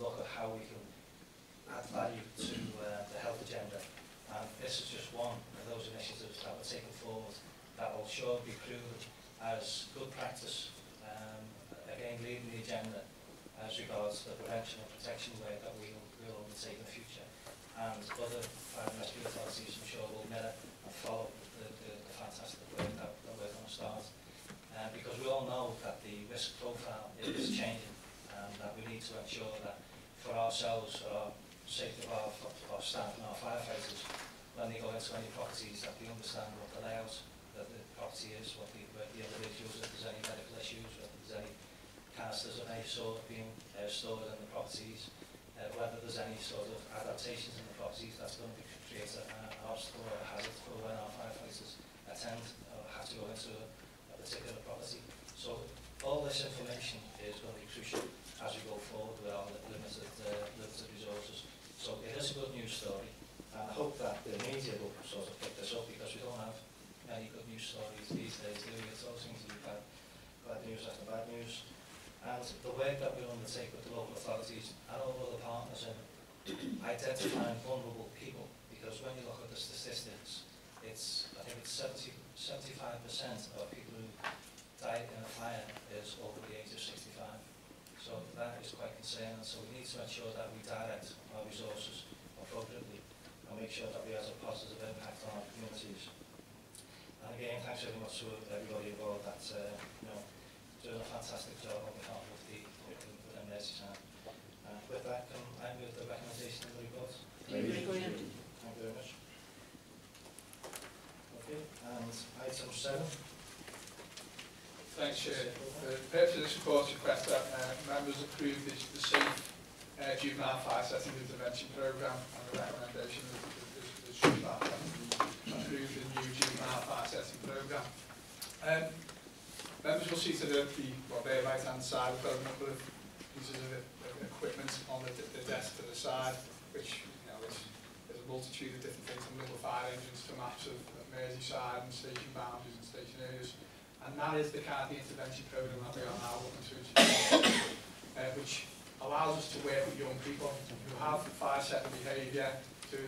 look at how we can add value to uh, the health agenda. And this is just one of those initiatives that we're taking forward that will sure be proven as good practice, um, again leading the agenda as regards the prevention and protection work that we will undertake in the future. And other fire and rescue authorities, I'm sure, will mirror and follow the, the, the fantastic work that, that we're going to start. Uh, because we all know that the risk profile is changing and that we need to ensure that for ourselves, our safety of our, our staff and our firefighters, when they go into any properties, that they understand what the layout of the property is, what the, where the individuals, if there's any medical issues, whether there's any canisters of any sort being uh, stored in the properties, uh, whether there's any sort of adaptations in the properties that's going to create a, an obstacle or a hazard for when our firefighters attend or have to go into a, a particular property. So all this information is going to be crucial as we go forward with our limited, uh, limited resources. So it is a good news story, and I hope that the media will sort of pick this up because we don't have many good news stories these days, do we? It all seems to be bad, bad news after bad news. And the work that we undertake with the local authorities and all other partners in identifying vulnerable people, because when you look at the statistics, it's, I think it's 70, 75% of people who die in a fire is over the age of 65. So that is quite concerning. So we need to ensure that we direct our resources appropriately and make sure that we have a positive impact on our communities. And again, thanks very much to everybody involved that uh, you know, doing a fantastic job on behalf of the, the Merseyside. Uh, with that, can I move the recommendation of the report? Thank you very much. Okay, and item seven. Thanks, Chair. The purpose of this report is request that uh, members approve the, the safe uh, juvenile fire setting intervention programme and the recommendation of is, is, is that approve the new juvenile fire setting programme. Um, members will see to the, the well, their right hand side, we've got a number of pieces of, of equipment on the, the desk to the side, which you know is, there's a multitude of different things, from little fire engines to maps of, of Merseyside and station boundaries and station areas. And that is the kind of the intervention programme that we are now looking to introduce, uh, which allows us to work with young people who have fire setting behaviour to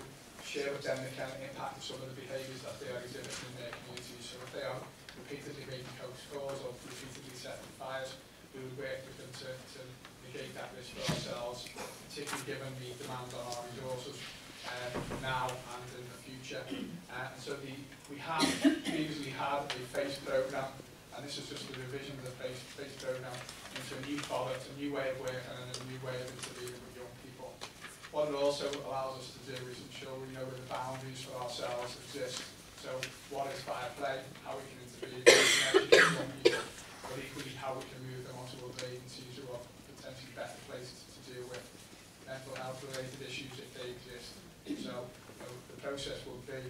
share with them the kind of impact of some of the behaviours that they are exhibiting in their communities. So if they are repeatedly making coke scores or repeatedly setting fires, we would work with them to, to negate that risk for ourselves, particularly given the demand on our resources now and in the future. Uh, and so the, we have previously had a FACE programme, and this is just a revision of the FACE, FACE programme into a new product, a new way of working and a new way of intervening with young people. What it also allows us to do is ensure we know where the boundaries for ourselves exist. So what is fair play, how we can intervene, young people, but equally how we can move them onto other agencies who are potentially better places to deal with mental health related issues if they exist. So the process would be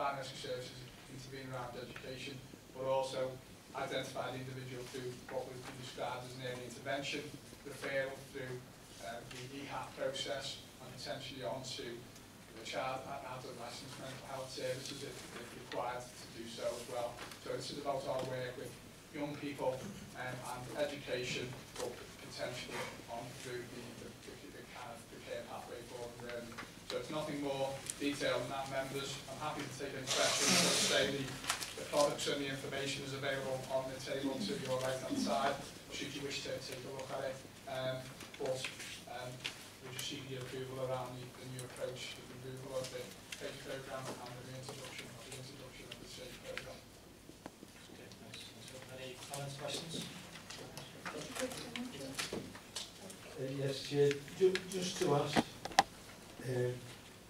and services intervene around education, but also identify the individual through what would be described as an early intervention, referral through uh, the EHAP process, and potentially onto the child and adolescent mental health services if, if required to do so as well. So is about our work with young people um, and education, but potentially on through the, the, the, the kind of the care pathway for them. Really. So it's nothing more detailed that, members. I'm happy to take any questions. As I say, the, the products and the information is available on the table to your right-hand side, should you wish to take a look at it. Um, but um, we just seek the approval around the, the new approach, the removal of the PACE programme and the reintroduction of the introduction of the SAFE programme. Okay, thanks. So, Any comments, questions? Uh, yes, Chair. Ju just to ask, uh,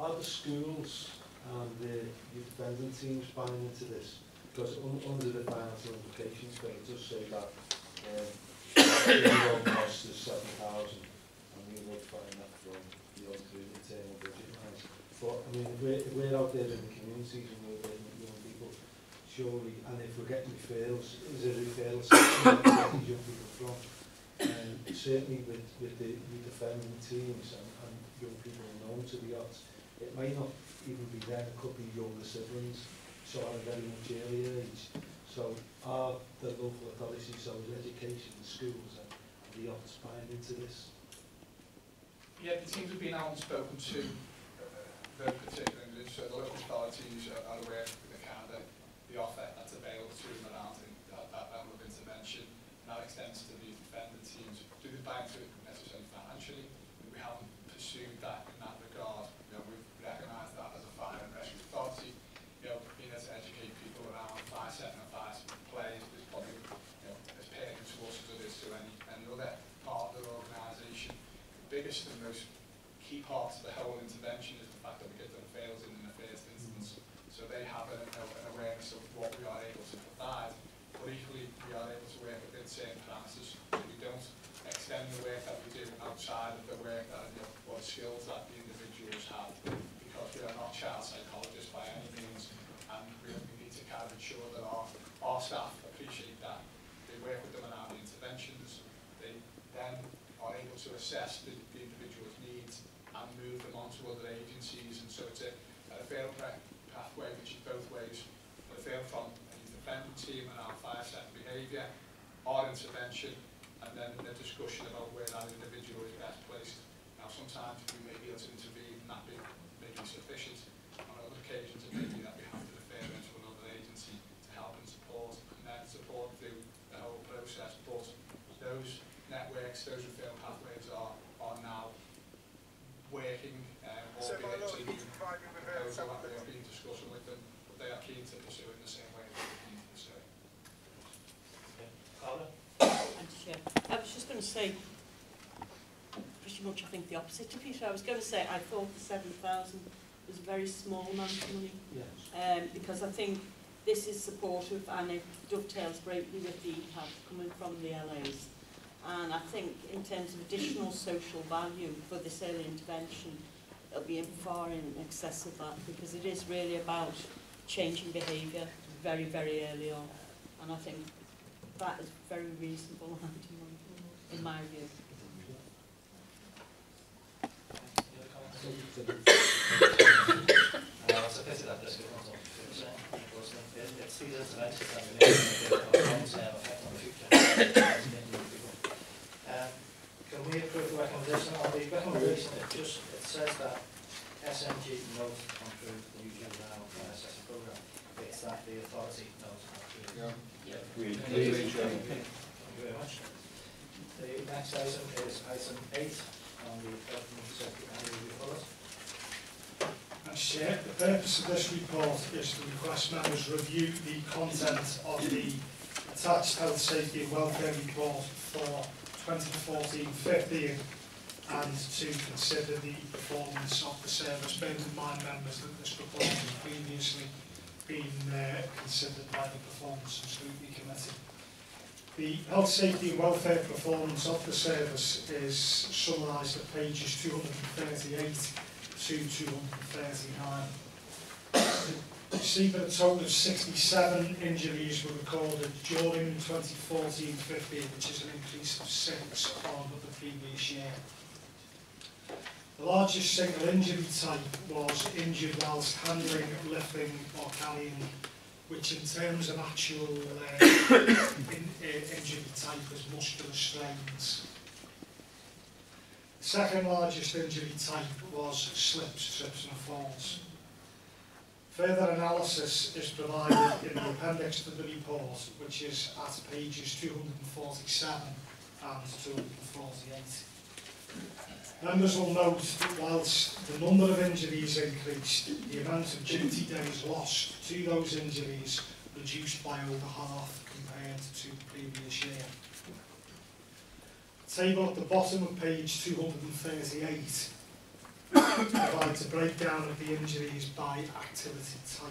are the schools and the youth offending teams buying into this? Because un under the financial implications, it does say that uh, the cost is 7,000 and we would find that from the through the internal budget lines. But I mean, we're, we're out there in the communities and we're working with young people, surely, and if we're getting referrals, is there a referral system young people from? And certainly with, with the with defending teams and, and young people known to the odds, it may not even be them, it could be younger siblings, so at a very much earlier age. So are the local authorities, so is education, schools and, the odds buying into this? Yeah, the teams have been out and spoken to uh, the particular individuals, so the local authorities are, are aware of the kind of the offer that's available to them around that, that level of intervention. And that extends to the offending teams. Do they buy into it necessarily financially? We haven't pursued that in that regard. You know, we've recognised that as a fire and rescue authority. You know, being able to educate people around fire setting and fire plays is probably you know, as pertinent to us as it is to any, any other part of their organisation. The biggest and most key part of the whole intervention is the fact that we get the fails in in the first instance. So they have an, an awareness of what we are able to provide, but equally we are able to work within certain parameters. So we don't extend the work that we do outside of the work that you know, what skills that the individuals have, because we are not child psychologists by any means, and we, we need to kind of ensure that our, our staff appreciate that. They work with them around the interventions, they then are able to assess the, the individual's needs and move them on to other agencies, and so it's a, a pathway which is both ways. A fair from a offending team and our fire set behaviour, our intervention, and then the discussion about where that individual is best placed. Now sometimes we may be able to intervene and that may be sufficient. On other occasions it may be that we have to refer them to another agency to help and support, and then support through the whole process. But those networks, those referral pathways are, are now working, um, So my albeit lord, it's a new you provide me with a proposal that we have been discussing with them, but they are keen to pursue it in the same way that we're keen to pursue it. Carla? Thanks, Chair. I was just going to say, pretty much I think the opposite to Peter. I was going to say I thought the 7,000 was a very small amount of money Yes. um, because I think this is supportive and it dovetails greatly with the help coming from the LAs. And I think in terms of additional social value for this early intervention, it'll be far in excess of that because it is really about changing behaviour very, very early on. And I think that is very reasonable amount of money, in my view. Uh. Um, Can we approve the recommendation? It just, it says that SNG knows on the uh, programme. It's that the authority knows. The next item is item eight on the health and safety annual report. Madam Chair, the purpose of this report is to request members review the content of the attached health, safety and welfare report for 2014-15 and to consider the performance of the service. Bear in mind, members, that this report has previously been uh, considered by the Performance and Scrutiny Committee. The health, safety and welfare performance of the service is summarised at pages 238 to 239. You see that a total of 67 injuries were recorded during 2014-15, which is an increase of six on the previous year. The largest single injury type was injured whilst handling, lifting or carrying, which in terms of actual uh, in, uh, injury type is muscular strains. The second largest injury type was slips, trips and falls. Further analysis is provided in the appendix to the report, which is at pages 247 and 248. Members will note that whilst the number of injuries increased, the amount of duty days lost to those injuries reduced by over half compared to the previous year. The table at the bottom of page 238 provides a breakdown of the injuries by activity type.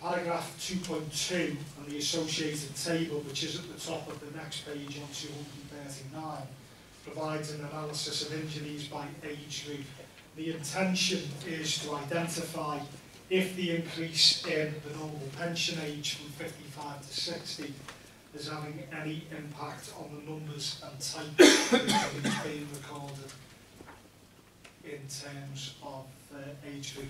Paragraph 2.2 and the associated table, which is at the top of the next page on 239, provides an analysis of injuries by age group. The intention is to identify if the increase in the normal pension age from 55 to 60 is having any impact on the numbers and types of being recorded in terms of uh, age group.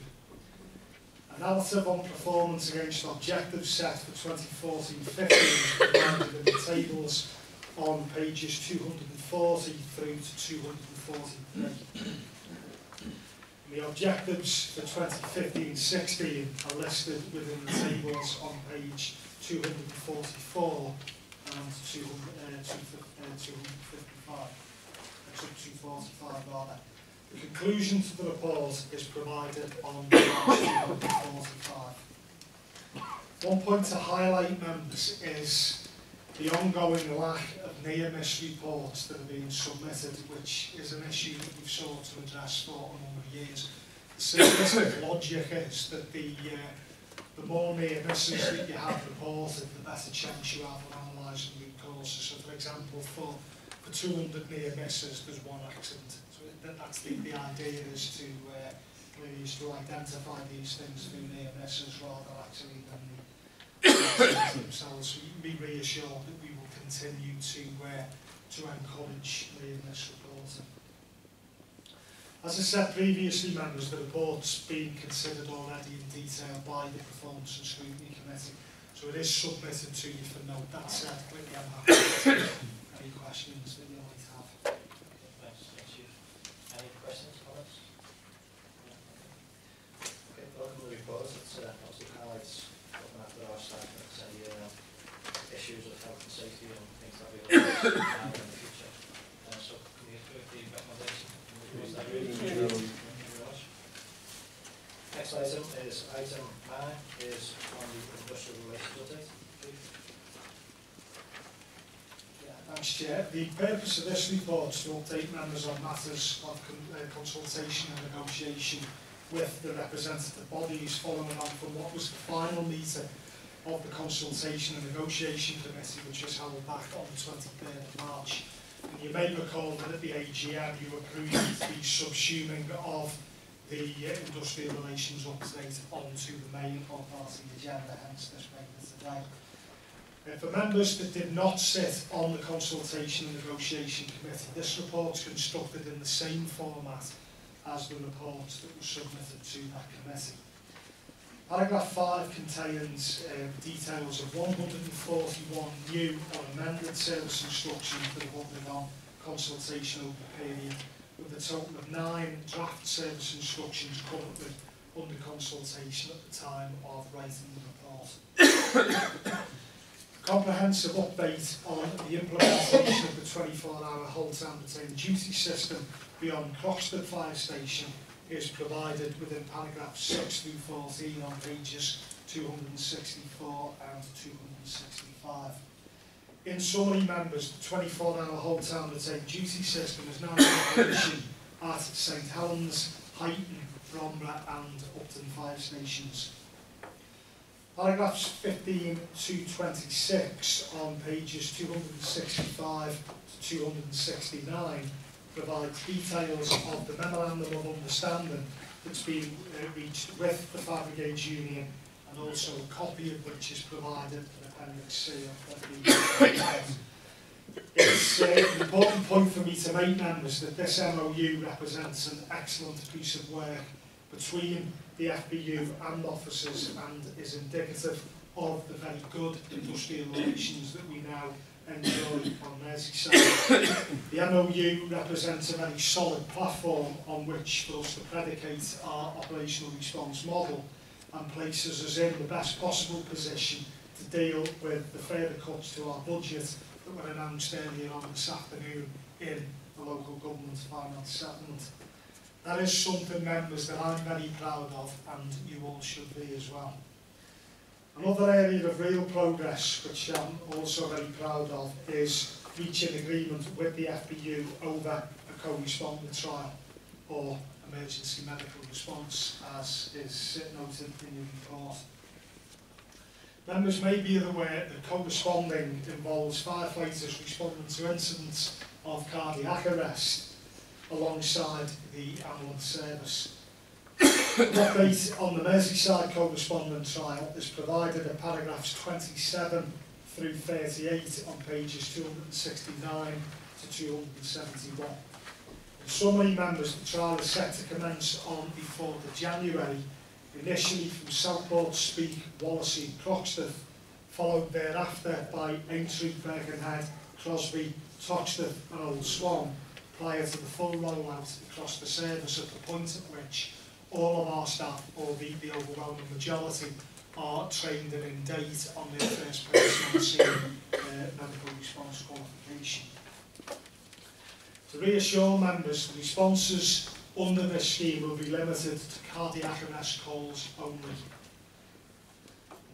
A narrative on performance against objectives set for 2014-15 is provided in the tables on pages 240 through to 243. The objectives for 2015-16 are listed within the tables on page 244 and 200, uh, 255, uh, 245 rather. The conclusion to the report is provided on page 245. One point to highlight, members, is the ongoing lack of near-miss reports that are being submitted, which is an issue that we've sought to address for a number of years. The simplistic logic is that the, uh, the more near misses that you have reported, the better chance you have of analysing root causes. So, for example, for, for 200 near misses, there's one accident. So that, that's the, the idea is to uh, is to identify these things through near misses rather actually than themselves be reassured that we will continue to uh, to encourage the in their support. As I said previously, members, the report's been considered already in detail by the Performance and Scrutiny Committee, so it is submitted to you for note. That said, clearly I'm happy Chair. The purpose of this report is to update members on matters of con uh, consultation and negotiation with the representative bodies following on from what was the final meeting of the consultation and negotiation committee which was held back on the 23rd of March. And you may recall that at the AGM you approved the subsuming of the uh, industrial relations update onto the main party agenda, hence this making today. For members that did not sit on the consultation and negotiation committee, this report is constructed in the same format as the report that was submitted to that committee. Paragraph 5 contains uh, details of 141 new or amended service instructions that have undergone consultation over the period, with a total of nine draft service instructions currently under consultation at the time of writing the report. Comprehensive update on the implementation of the 24-hour whole time retained duty system beyond Croxteth Fire Station is provided within paragraphs 6 through 14 on pages 264 and 265. In summary, members, the 24-hour whole time retained duty system is now in operation at St Helens, Huyton, Bromley and Upton Fire Stations. Paragraphs 15 to 26 on pages 265 to 269 provide details of the memorandum of understanding that's been uh, reached with the Fire Brigade Union and also a copy of which is provided in Appendix C of the. It's uh, an important point for me to make, members, that this MOU represents an excellent piece of work between the FBU and officers and is indicative of the very good industrial relations that we now enjoy on Merseyside. the MOU represents a very solid platform on which for us to predicate our operational response model and places us in the best possible position to deal with the further cuts to our budget that were announced earlier on this afternoon in the local government finance settlement. That is something, members, that I'm very proud of and you all should be as well. Another area of real progress, which I'm also very proud of, is reaching agreement with the FBU over a co-respondent trial or emergency medical response, as is noted in your report. Members may be aware that co-responding involves firefighters responding to incidents of cardiac arrest alongside the ambulance service. Update on the Merseyside co-respondent trial is provided in paragraphs 27 through 38 on pages 269 to 271. In summary, members, the trial is set to commence on the 4th of January, initially from Southport, Speke, Wallasey and Croxteth, followed thereafter by Aintree, Birkenhead, Crosby, Toxteth and Old Swan prior to the full rollout across the service at the point at which all of our staff, or the, the overwhelming majority, are trained and in date on their first person on scene uh, medical response qualification. To reassure members, the responses under this scheme will be limited to cardiac arrest calls only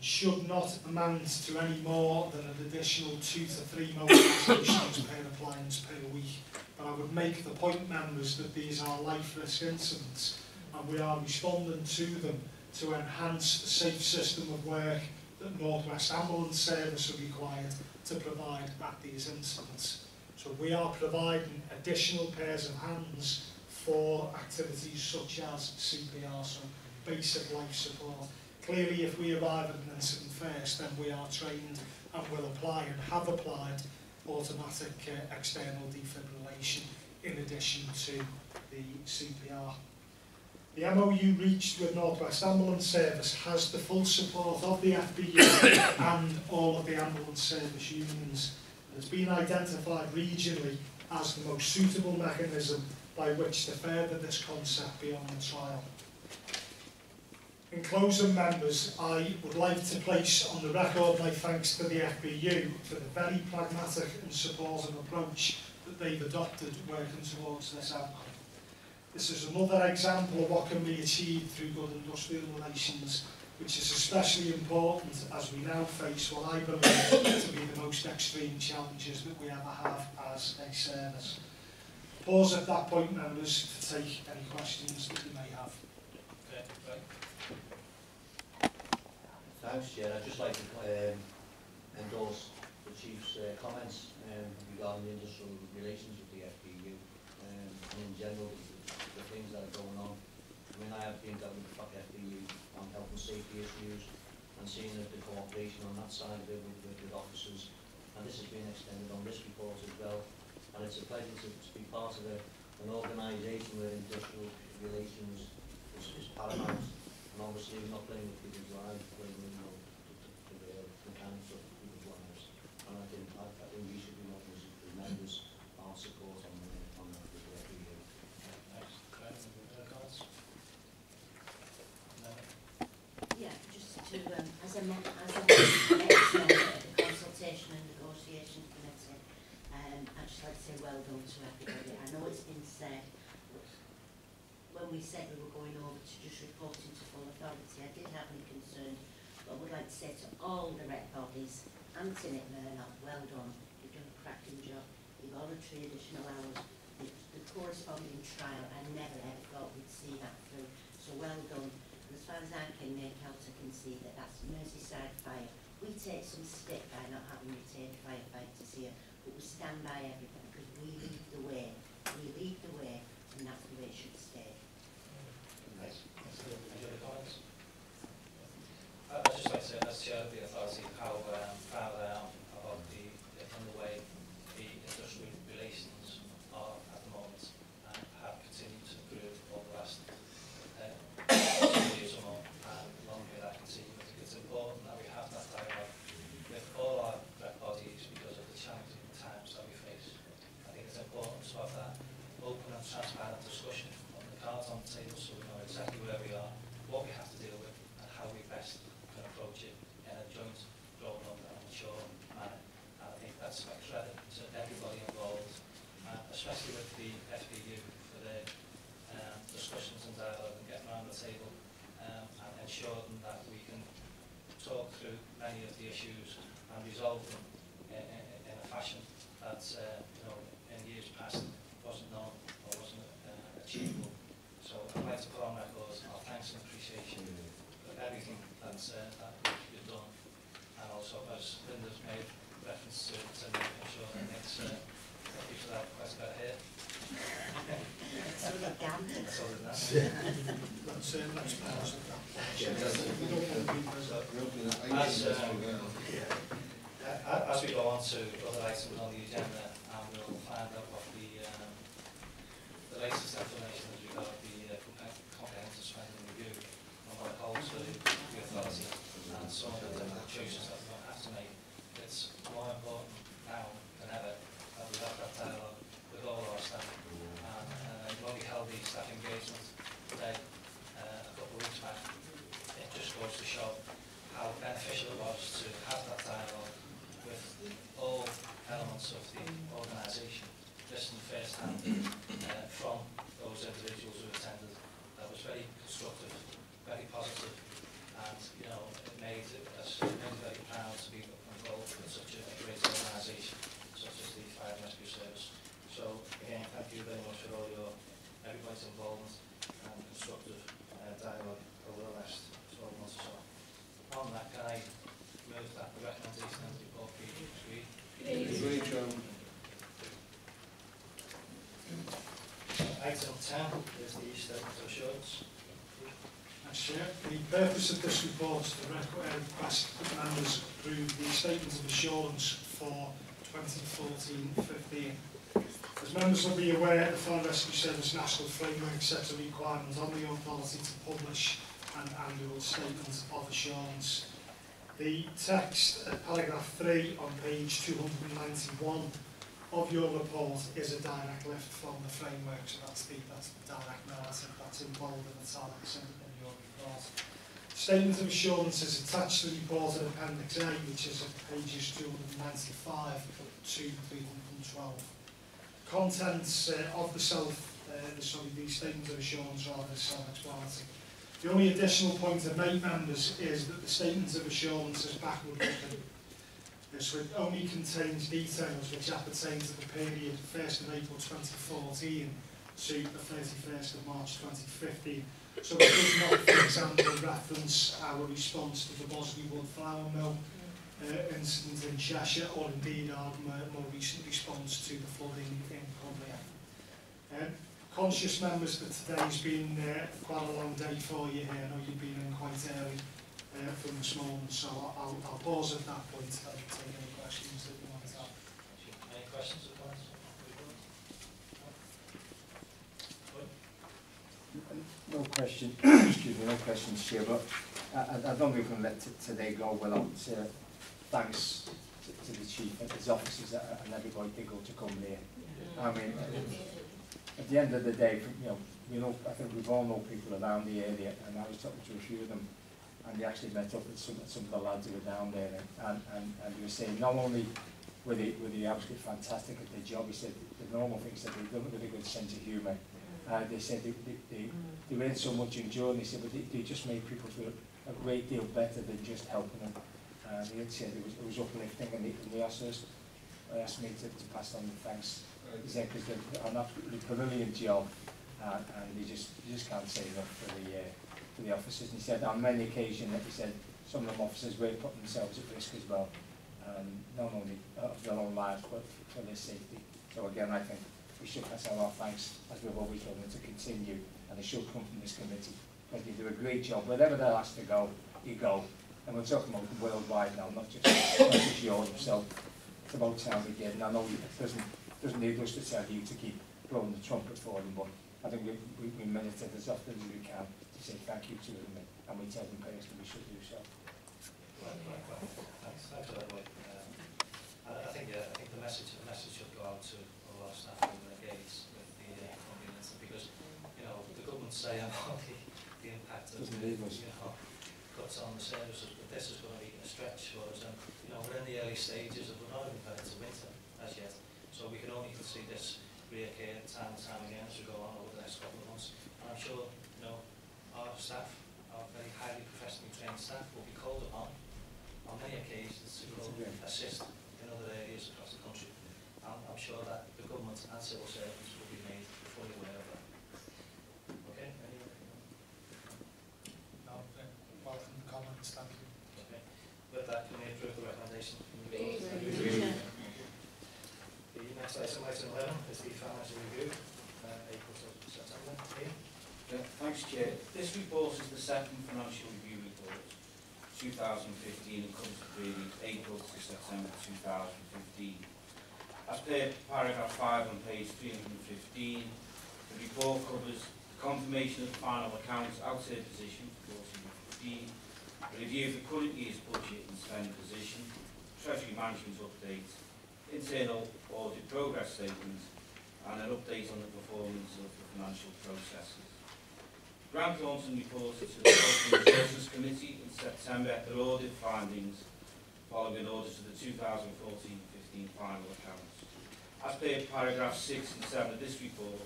should not amount to any more than an additional two to three mobilisations per appliance per week. But I would make the point, members, that these are life risk incidents and we are responding to them to enhance the safe system of work that North West Ambulance Service are required to provide at these incidents. So we are providing additional pairs of hands for activities such as CPR, so basic life support. Clearly, if we arrive at an incident first, then we are trained and will apply and have applied automatic uh, external defibrillation in addition to the CPR. The MOU reached with North West Ambulance Service has the full support of the FBU and all of the ambulance service unions. It has been identified regionally as the most suitable mechanism by which to further this concept beyond the trial. In closing, members, I would like to place on the record my thanks to the FBU for the very pragmatic and supportive approach that they've adopted working towards this outcome. This is another example of what can be achieved through good industrial relations, which is especially important as we now face what I believe to be the most extreme challenges that we ever have as a service. Pause at that point, members, to take any questions that you may have. Okay, right. Thanks, Chair. I'd just like to um, endorse the Chief's uh, comments um, regarding the industrial relations with the FBU um, and in general the things that are going on. I mean, I have been dealt with the FBU on health and safety issues and seeing that the cooperation on that side of it with, with, with officers. And this has been extended on this report as well. And it's a pleasure to, to be part of a, an organisation where industrial relations is, is paramount. And obviously, not playing with people's lives, playing with, you know, the, the, the mechanics of people's lives. And I think, I, I think we should be making as as members our support on, the, on that with the FBU. Thanks. Great. Any other comments? No? Yeah, just to, um, as a, mem- as a ex-member of the consultation and negotiation committee, um, I'd just like to say well done to everybody. I know it's been said, but when we said we were going over to just reporting to full authority, I did have any concern, but I would like to say to all the rep bodies, Anthony Murdoch, well done. You've done a cracking job. Your voluntary additional hours, the, the corresponding trial, I never ever thought we'd see that through. So well done. And as far as I can make out, I can see that that's Merseyside Fire. We take some stick by not having retained firefighters here, but we stand by everything because we lead the way. We lead the way, and that's the way it should stay. Nice. Any other comments? I- I'd just like to say, as chair of the authority, how um, proud I am about the, in the way the industrial relations are at the moment and have continued to improve over the last uh, two years or more, and long may that continue. I think it's important that we have that dialogue with all our rep bodies because of the challenging times that we face. I think it's important to have that open and transparent discussion on the cards on the table so we know exactly where we are, what we have to deal with, and how we best can approach it in a joint, grown up and mature manner. And I think that's a credit to everybody involved, uh, especially with the FBU for their um, discussions and dialogue and getting around the table um, and ensuring that we can talk through many of the issues and resolve them in, in, in a fashion that, uh, you know, in years past wasn't known or wasn't uh, achievable. So I'd like to put on record our thanks and appreciation for everything that's, uh, that you've done. And also, as Linda's made reference to, to making sure that it's, uh, thank for that request about here. So the gap. That's all in that. Let's, let's pause at that. We don't want to be As, um, uh, as we go on to other items on the agenda, and we'll find out what item 10 is the East Exeter Shorts. And Chair, the purpose of this report is to record past members approve the statement of assurance for 2014-15. As members will be aware, the Fire Rescue Service National Framework sets a requirement on the authority to publish an annual statement of assurance. The text at paragraph 3 on page 291 of your report is a direct lift from the framework, so that's the, that's direct narrative that's involved in the italics in, in your report. Statement of assurance is attached to the report in Appendix A, which is at pages 295 to 312. Contents uh, of the self, uh, sorry, the statement of assurance are the self-explanatory. The only additional point to make, members, is that the statement of assurance is backward. This only contains details which appertain to the period 1st of April 2014 to the 31st of March 2015. So it does not, for example, reference our response to the Bosley Wood Flour Mill uh, incident in Cheshire or indeed our more, recent response to the flooding in Cumbria. Um, conscious members that today's been uh, quite a long day for you here. I know you've been in quite early uh, from this morning, so I'll, I'll pause at that point and take any questions that you want to have. Any questions or comments? No question, excuse me, no questions, here, but I, I I don't think we can let today go without uh, thanks to, to the chief and his officers uh, and everybody that go to come there. I mean, at the end of the day, you know, you know, I think we've all know people around the area, and I was talking to a few of them, and they actually met up with some, some of the lads who were down there, and, and, and they were saying not only were they, were they absolutely fantastic at their job, he said the normal things that they've done it with a good sense of humour. Uh, they said they, they, they, they learned so much in joy, and they said, but they, they just made people feel a great deal better than just helping them. Uh, they had said it was, it was uplifting, and they, and they asked us, they asked me to, to pass on the thanks. He said, because they've done an absolutely brilliant job, uh, and they just, you just can't say enough for the, uh, to the officers and he said on many occasions that he said some of the officers were putting themselves at risk as well, um, not only uh, of their own lives but for their safety. So again, I think we should pass out our thanks, as we've always done, to continue, and they should come from this committee, because they do a great job. Wherever they're asked to go, you go. And we're talking about worldwide now, not just, not just Europe, so it's about time we did. And I know it doesn't, doesn't need us to tell you to keep blowing the trumpet for them, but I think we, we, we it as often as we can. To say thank you to them, and we tell them personally we should do so. Right, right, right. Thanks, thanks for that. Um, I, I think, uh, I think the message, the message should go out to all our staff who are engaged with the uh, because, you know, the government say about the, the impact of, Doesn't you know, cuts on the services, but this is going to be a stretch for us, and, you know, we're in the early stages, and we're not even got into winter as yet, so we can only see this reoccur time and time again as we go on over the next couple of months. And I'm sure, know, our staff, our very highly professionally trained staff will be called upon on many occasions to go assist in other areas across the country. And I'm sure that the government and civil servants will be made fully aware of that. Okay? Any, No, uh, welcome the comments, thank you. okay. With that, can we approve the recommendation? Agreed. The next item, item 11, is the financial review, uh, April to September. Ian? Yeah, Thanks, Chair. This report is the second financial review report, 2015, April to September 2015. As paragraph 5 on page 315, the report covers the confirmation of the final accounts outside position for 2015, review of the current year's budget and spend position, treasury management update, internal audit progress statement, and an update on the performance of the financial processes. Grant Thornton reported to the Resources Committee in September their audit findings following orders of the 2014-15 final accounts. As per paragraph 6 and 7 of this report,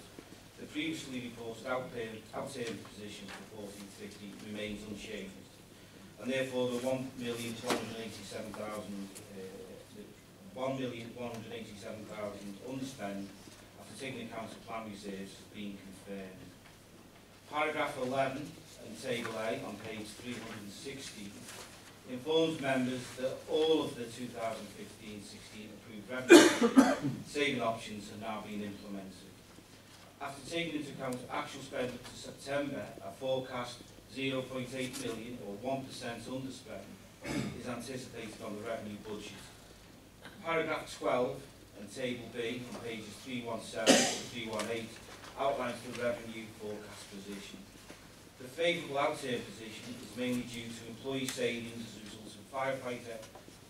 the previously reported outturn position for 14-15 remains unchanged, and therefore the 1,187,000 uh, 1,187,000 underspend after taking account of plan reserves has been confirmed. Paragraph 11 and Table A on page 360 informs members that all of the 2015-16 approved revenue saving options have now been implemented. After taking into account actual spend up to September, a forecast 0.8 million or 1% underspend is anticipated on the revenue budget. Paragraph 12 and Table B on pages 317 to 318 outlines the revenue forecast position. The favourable outturn position is mainly due to employee savings as a result of firefighter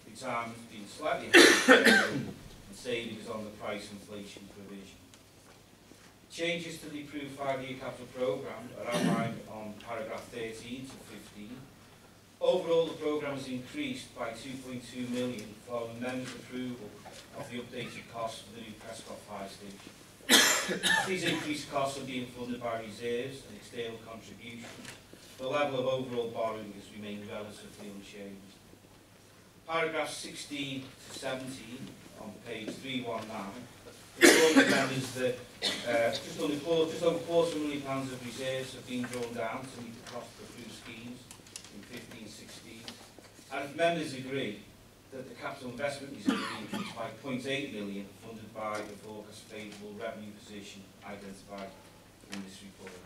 retirement being slightly higher and savings on the price inflation provision. Changes to the approved five-year capital programme are outlined on paragraph 13 to 15. Overall, the programme has increased by 2.2 million following members' approval of the updated costs for the new Prescot Fire Station. These increased costs are being funded by reserves and external contributions. The level of overall borrowing has remained relatively unchanged. Paragraphs 16 to 17 on page 319 inform the members that uh, just, four, just over quarter million pounds of reserves have been drawn down to meet the cost of approved schemes in 15-16. And members agree that the capital investment reserve increased by 0.8 million, funded by the forecast favourable revenue position identified in this report.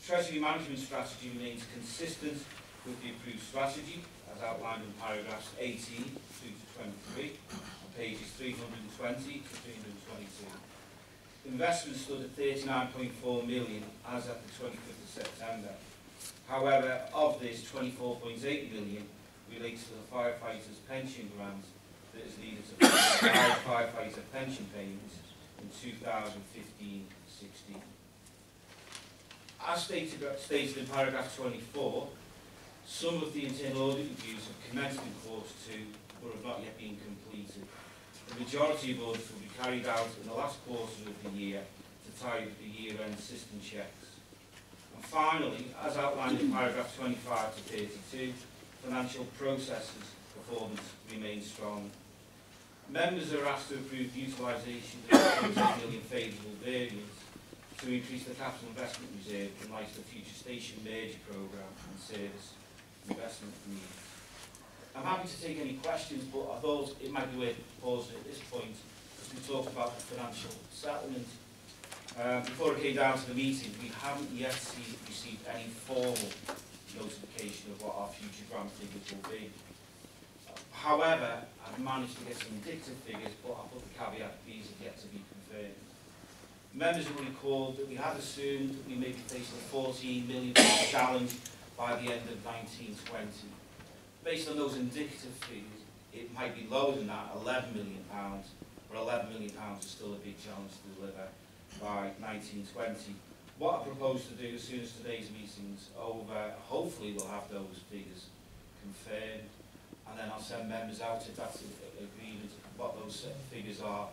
Treasury management strategy remains consistent with the approved strategy, as outlined in paragraphs 18 through to 23, on pages 320 to 322. Investment stood at 39.4 million as at the 25th of September. However, of this, 24.8 million relates to the firefighters' pension grant that is needed to provide firefighter pension payments in 2015-16. As stated, stated in paragraph 24, some of the internal audit reviews have commenced in quarter two but have not yet been completed. The majority of audits will be carried out in the last quarter of the year to tie up the year-end system checks. And finally, as outlined in paragraph 25 to 32, financial processes performance remains strong. Members are asked to approve utilisation of the 20 million favourable variance to increase the capital investment reserve in light of the future station merger programme and service investment needs. I'm happy to take any questions, but I thought it might be worth pausing at this point as we talk about the financial settlement. Uh, before it came down to the meeting, we haven't yet see, received any formal notification of what our future grant figures will be. However, I've managed to get some indicative figures, but I put the caveat these have yet to be confirmed. Members will recall that we had assumed that we may be facing a 14 million challenge by the end of 1920. Based on those indicative figures, it might be lower than that, 11 million pounds, but 11 million pounds is still a big challenge to deliver by 1920. What I propose to do as soon as today's meeting's over, hopefully we'll have those figures confirmed, and then I'll send members out if that's a- a- agreement, what those figures are,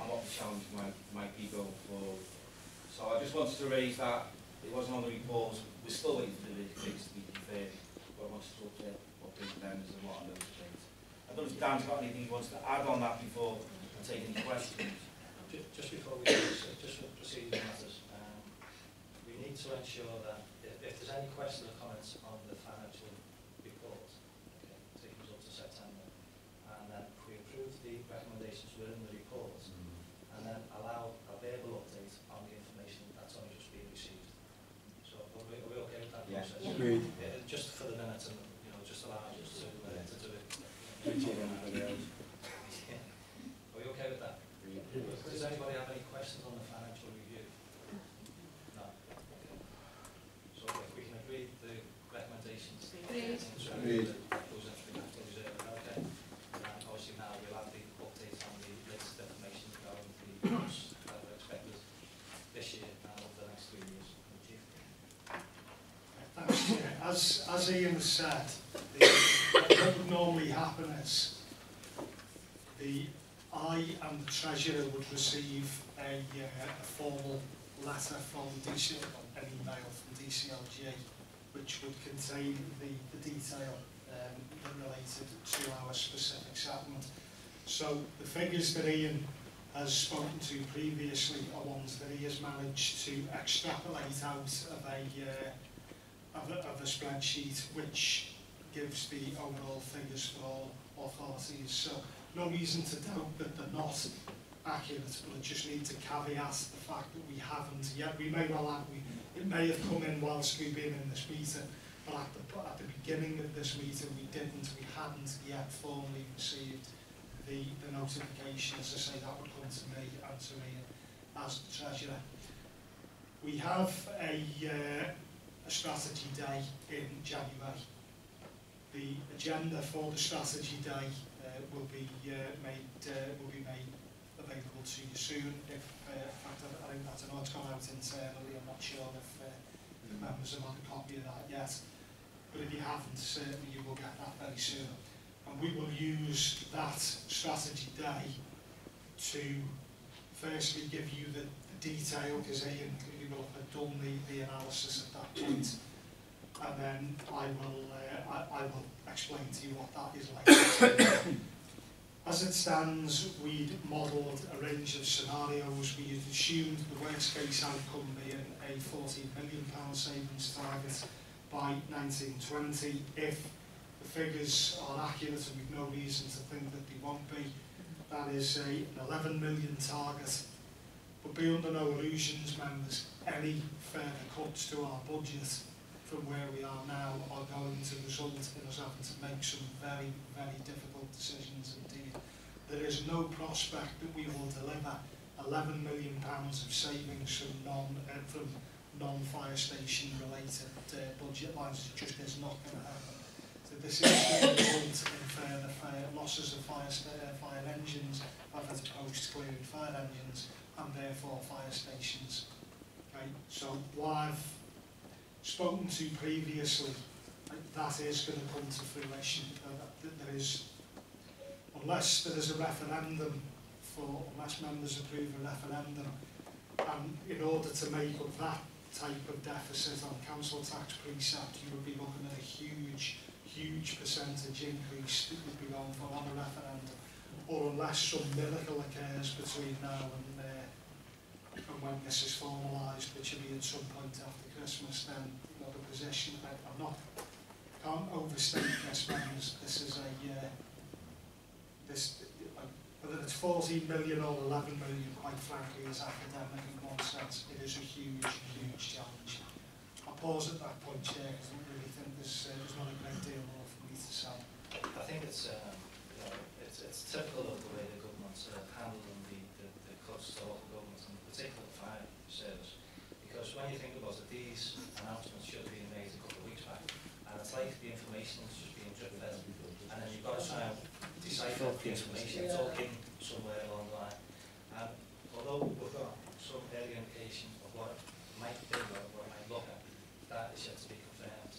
and what the challenge might, might be going forward. So I just wanted to raise that, it wasn't on the report, we're still waiting for the figures to be confirmed, but I wanted to update, update members and what I know. I don't know if Dan's got anything he wants to add on that before I take any questions. Ju- Just before we do just for procedural matters, to ensure that if, if there's any questions or comments on the financial report, okay, taking us up to September, and then if we approve the recommendations within the report, and then allow a verbal update on the information that's only just been received. So are we, are we okay with that Yeah. process? Yeah. Agreed. Yeah, just for the minutes and, you know, just allow us to, uh, to do it. Appreciate everybody else. Are we okay with that? Does anybody have any questions on the financial review? No. Okay. So if we can agree as, said, the, would normally happen is the, I and the treasurer would receive a, uh, a formal letter from DC, an email from DCLG, which would contain the, the detail um, related to our specific settlement. So the figures that Ian has spoken to previously are ones that he has managed to extrapolate out of a, uh, of a, of spreadsheet which gives the overall figures for all authorities. So no reason to doubt that they're not accurate, but I just need to caveat the fact that we haven't yet. We may well have, we, it may have come in whilst we've been in this meeting, but at the, at the beginning of this meeting we didn't, we hadn't yet formally received the, the notification, as I say, that would come to me and to me as the treasurer. We have a, uh, a strategy day in January. The agenda for the strategy day uh, will be uh, made uh, will be made available to you soon. If, uh, in fact, I, I think that's an gone out internally. I'm not sure if uh, the members have had a copy of that yet. But if you haven't, certainly you will get that very soon. And we will use that strategy day to firstly give you the, the detail, because Ian will have done the, the analysis at And then I will, uh, I, I will explain to you what that is like. As it stands, we'd modelled a range of scenarios. We had assumed the worst case outcome being a £14 million savings target by 1920. If the figures are accurate, and we've no reason to think that they won't be, that is a, an £11 million target. But be under no illusions, members, any further cuts to our budget from where we are now are going to result in us having to make some very, very difficult decisions indeed. There is no prospect that we will deliver 11 million pounds of savings from non uh, from non-fire station related uh, budget lines. It just is not going to happen. So this is going to result in further fire, losses of fire, uh, fire engines, opposed to clearing fire engines, and therefore fire stations. Okay? So what I've spoken to previously, that is going to come to fruition. Uh, there is, unless there is a referendum for, unless members approve a referendum, and in order to make up that type of deficit on council tax precept, you would be looking at a huge, huge percentage increase that would be going for on a referendum, or unless some miracle occurs between now and when this is formalised, which will be at some point after Christmas, then you know, the position, I, I'm not, can't overstate this, members, this is a, uh, this, uh, whether it's 14 million or 11 million, quite frankly, is academic in one sense. It is a huge, huge challenge. I'll pause at that point, Chair, because I don't really think there's, uh, there's not a great deal more for me to say. I think it's, uh, you know, it's, it's typical of the way the government's uh, handling the, the, the cuts to local governments, and in particular the fire service. Because when you think about it, these announcements should have been made a couple of weeks back, and it's like and then you've got to try and decipher the information, in somewhere along the line. Although we've got some early indication of what might be, or what might look at, that is yet to be confirmed.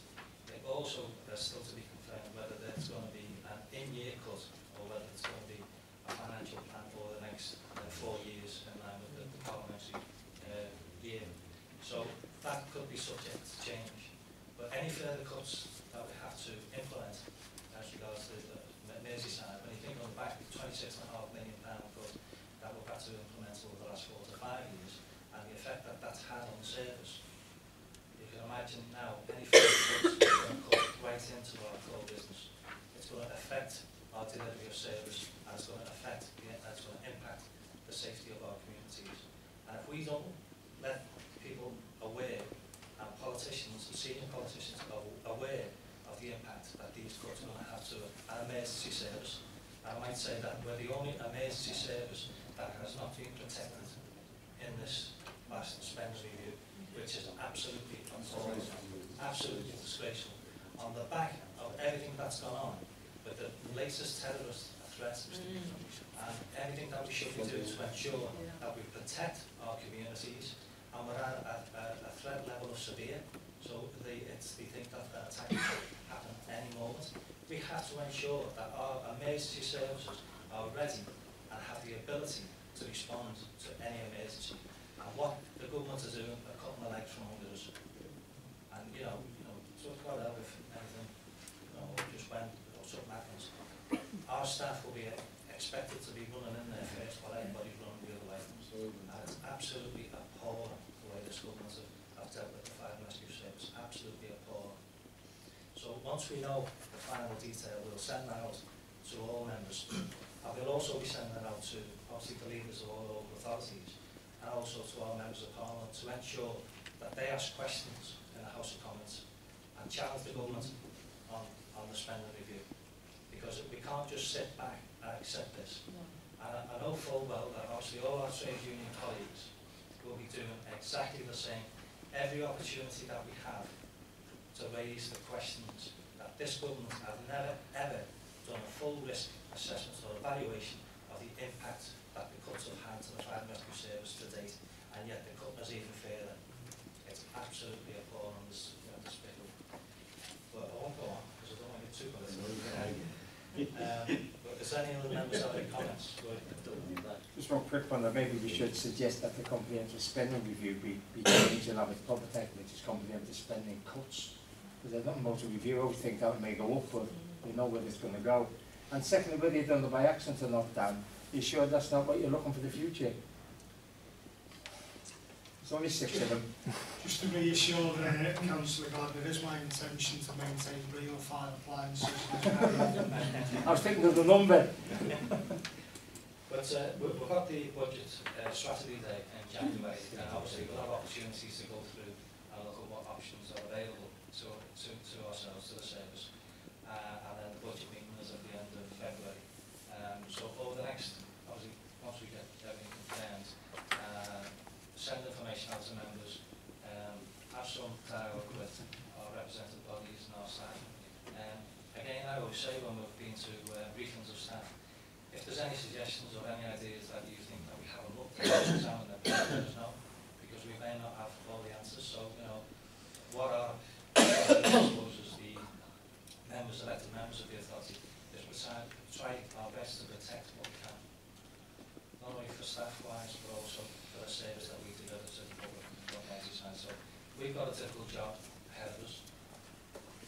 It also, there's still to be confirmed whether there's going to be an in-year cut or whether it's going to be a financial plan for the next uh, four years in line with the, the parliamentary uh, year. So that could be subject to change. But any further cuts that we have to implement as regards to the Merseyside, when you think on the back, £26.5 million pound cut that we've had to implement over the last four to five years, and the effect that that's had on the service, you can imagine now any further cuts are going to cut right into our core business. It's going to affect our delivery of service, and it's going to affect, it's going to impact the safety of our communities. And if we don't let people aware, and politicians, senior politicians, are aware of the impact that these cuts are going to have to an emergency service, I might say that we're the only emergency service that has not been protected in this last spend review, which is absolutely absolutely disgraceful. On the back of everything that's gone on, with the latest terrorist threats, mm. and everything that we should be doing to ensure that we protect our communities, and we're at a, a, a threat level of severe, So they, it's, they think that the attack could happen any moment. We have to ensure that our emergency services are ready and have the ability to respond to any emergency. And what the government is doing, they're cutting the legs from under us. And, you know, you know, so it's got to help if anything, you know, just when or something happens. Our staff will be expected to be running in there first while everybody's running the other way. And it's absolutely appalling the way this government have, have dealt with the fire and rescue service, absolutely appalling. So once we know the final detail, we'll send that out to all members. And we'll also be sending that out to, obviously, the leaders of all local authorities and also to our members of parliament to ensure that they ask questions in the House of Commons and challenge the government on, on the spending review. Because we can't just sit back and accept this. And I, I know full well that obviously all our trade union colleagues will be doing exactly the same. Every opportunity that we have to raise the questions that this government have never, ever done a full risk assessment or evaluation of the impact that the cuts have had to the fire and rescue service to date, and yet the cut is even further. It's absolutely appalling, this, you know, despicable. But I won't go on, because I don't want to get too political. Um, but is there any other members have any comments? Just one quick one, that maybe we should suggest that the comprehensive spending review be, be changed and have it proper technically, just comprehensive spending cuts. Because I don't know to review, I always think that it may go up, but we know where it's gonna go. And secondly, whether you've done it by accident or not, Dan, you sure that's not what you're looking for the future? There's only six of them. Just to reassure the uh, Councillor Gardner, it is my intention to maintain real fire appliances. I was thinking of the number. But uh, we- we've got the budget uh, strategy day in January, and obviously we'll have opportunities to go through and look at what options are available to, to, to ourselves, to the service. Uh, and then the budget meeting is at the end of February. Um, so over the next, obviously, once we get everything confirmed, uh, send information out to members, um, have some dialogue with our representative bodies and our staff. Um, again, I always say when we've been to uh, briefings of staff, if there's any suggestions or any ideas that you think that we haven't looked at, examine them, let us know, because we may not have all the answers. So, you know, what our, As the members, elected members of the authority, is we try, try our best to protect what we can, not only for staff wise, but also for the service that we deliver to the public on Merseyside. So we've got a difficult job ahead of us.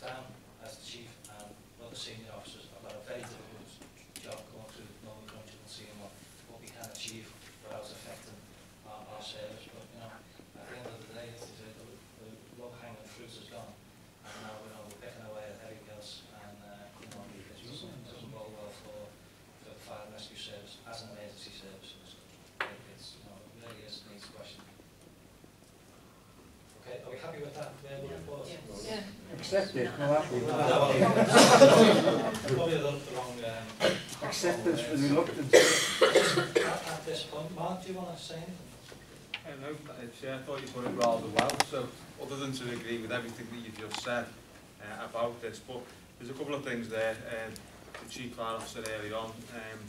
Dan, as the chief, and other senior officers, have got a very difficult job going through Northern Country and seeing what, what we can achieve without affecting our, our service. But, you know, at the end of the day, as I say, the, the low hanging fruit is gone. And now, you know, we're picking away at everything else. And, uh, you know, it doesn't, it doesn't bode well for, for the fire and rescue service as an emergency service. in this country. It- It's, you know, it really is, needs a question. Okay, are we happy with that verbal report? Yeah. Accept it, no happy. Probably the the wrong, um, Acceptance with reluctance. At, at this point, Mark, do you want to say anything? Hello, Chair, I thought you put it rather well, so other than to agree with everything that you've just said uh, about this, but there's a couple of things there. Um, the Chief Fire Officer earlier on um,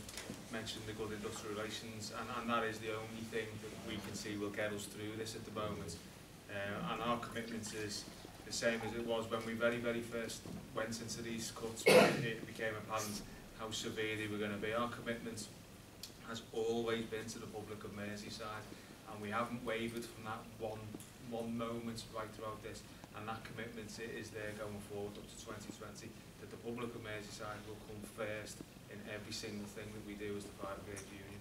mentioned the good industrial relations, and, and that is the only thing that we can see will get us through this at the moment. Uh, and our commitment is the same as it was when we very, very first went into these cuts, it became apparent how severe they were going to be. Our commitment has always been to the public of Merseyside, and we haven't wavered from that one, one moment right throughout this, and that commitment is there going forward up to 2020, that the public of Merseyside will come first in every single thing that we do as the fire brigade union.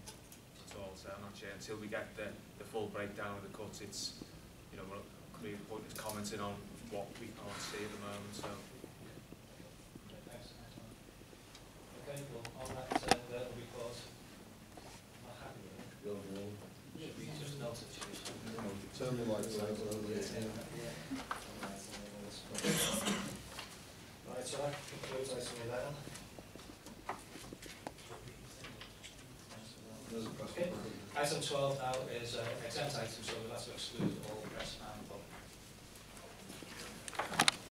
That's all, so I'm not sure. Until we get the, the full breakdown of the cuts, it's, you know, we're, we're commenting on what we can't see at the moment, so. Okay, thanks, thanks, Mark. Okay, well, on that, uh, verbal report, not happy. Should we just note it. Turn the lights out. Right, so that concludes item eleven. Okay, item twelve now is uh, exempt item, so we'll have to exclude all press and